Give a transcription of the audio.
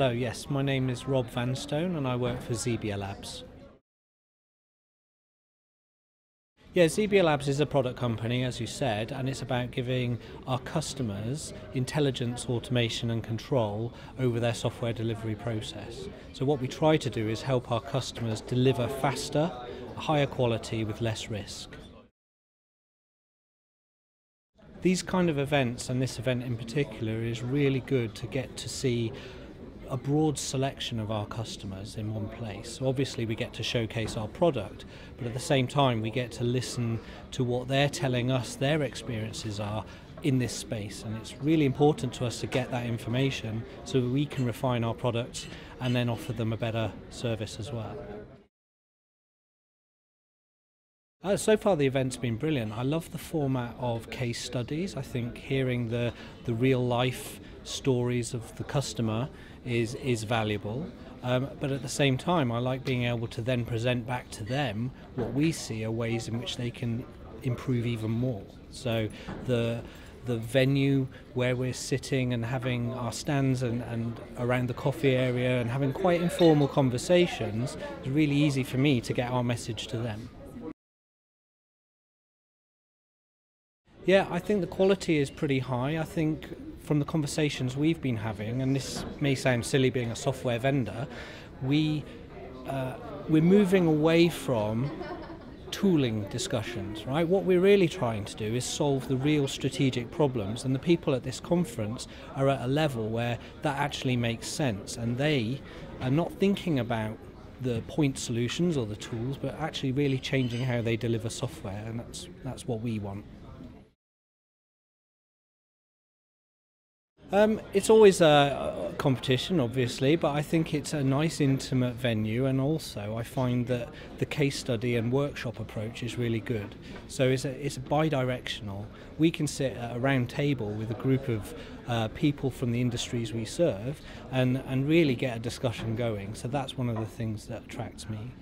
Hello, yes, my name is Rob Vanstone and I work for XebiaLabs. Yeah, XebiaLabs is a product company, as you said, and it's about giving our customers intelligence, automation, and control over their software delivery process. So, what we try to do is help our customers deliver faster, higher quality, with less risk. These kind of events, and this event in particular, is really good to get to see a broad selection of our customers in one place. So obviously, we get to showcase our product, but at the same time, we get to listen to what they're telling us their experiences are in this space. And it's really important to us to get that information so that we can refine our products and then offer them a better service as well. Uh, so far, the event's been brilliant. I love the format of case studies. I think hearing the, the real life stories of the customer is, is valuable. Um, but at the same time, I like being able to then present back to them what we see are ways in which they can improve even more. So the the venue where we're sitting and having our stands and, and around the coffee area and having quite informal conversations is really easy for me to get our message to them. Yeah, I think the quality is pretty high. I think from the conversations we've been having, and this may sound silly being a software vendor, we uh, we're moving away from tooling discussions, right? What we're really trying to do is solve the real strategic problems, and the people at this conference are at a level where that actually makes sense, and they are not thinking about the point solutions or the tools, but actually really changing how they deliver software, and that's that's what we want. Um, it's always a competition, obviously, but I think it's a nice, intimate venue, and also I find that the case study and workshop approach is really good. So it's a, it's bi-directional. We can sit at a round table with a group of uh, people from the industries we serve, and and really get a discussion going. So that's one of the things that attracts me.